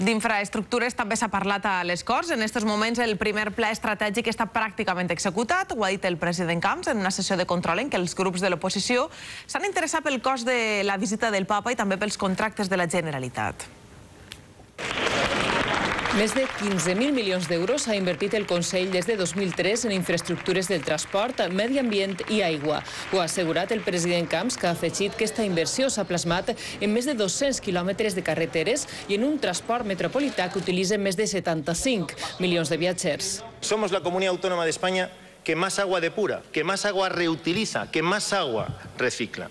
D'infraestructures també s'ha parlat a les Corts. En aquests moments el primer pla estratègic està pràcticament executat. Ho ha dit el president Camps en una sessió de control en què els grups de l'oposició s'han interessat pel cost de la visita del papa i també pels contractes de la Generalitat. Més de 15.000 milions d'euros ha invertit el Consell des de 2003 en infraestructures del transport, medi ambient i aigua. Ho ha assegurat el president Camps, que ha afegit que aquesta inversió s'ha plasmat en més de 200 quilòmetres de carreteres i en un transport metropolità que utilitza més de 75 milions de viatgers. Somos la comunidad autónoma de España que más agua depura, que más agua reutiliza, que más agua recicla.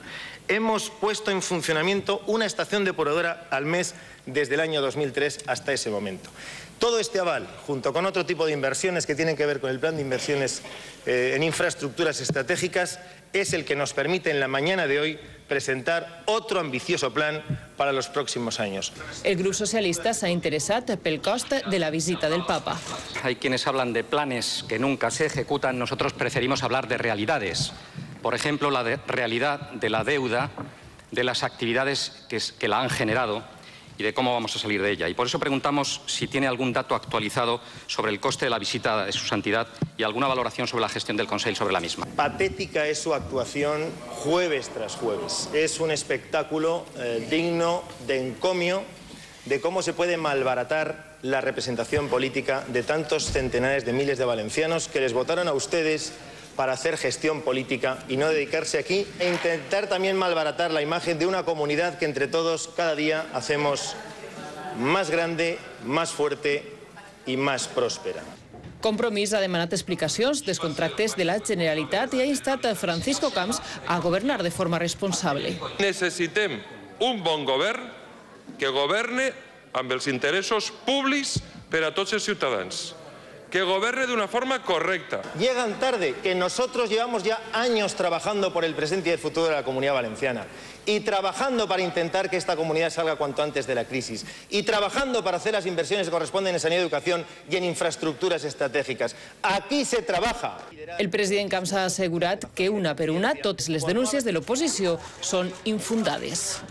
Hemos puesto en funcionamiento una estación depuradora al mes desde el año 2003 hasta ese momento. Todo este aval, junto con otro tipo de inversiones que tienen que ver con el plan de inversiones eh, en infraestructuras estratégicas, es el que nos permite en la mañana de hoy presentar otro ambicioso plan para los próximos años. El Grupo Socialista s'ha interessat pel cost de la visita del Papa. Hay quienes hablan de planes que nunca se ejecutan, nosotros preferimos hablar de realidades. Por ejemplo, la realidad de la deuda, de las actividades que, que la han generado y de cómo vamos a salir de ella. Y por eso preguntamos si tiene algún dato actualizado sobre el coste de la visita de su santidad y alguna valoración sobre la gestión del Consejo sobre la misma. Patética es su actuación jueves tras jueves. Es un espectáculo eh, digno de encomio de cómo se puede malbaratar la representación política de tantos centenares de miles de valencianos que les votaron a ustedes para hacer gestión política y no dedicarse aquí e intentar también malbaratar la imagen de una comunidad que entre todos cada día hacemos más grande, más fuerte y más próspera. Compromís ha demanat explicacions dels contractes de la Generalitat i ha instat a Francisco Camps a governar de forma responsable. Necessitem un bon govern que governe amb els interessos públics per a tots els ciutadans que gobierne de una forma correcta. Llegan tarde, que nosotros llevamos ya años trabajando por el presente y el futuro de la comunidad valenciana y trabajando para intentar que esta comunidad salga cuanto antes de la crisis y trabajando para hacer las inversiones que corresponden en sanidad, educación y en infraestructuras estratégicas. Aquí se trabaja. El president Camps ha assegurat que una per una totes les denúncies de l'oposició són infundades.